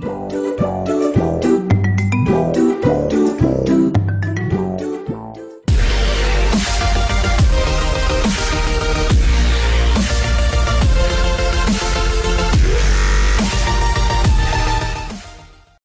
do do do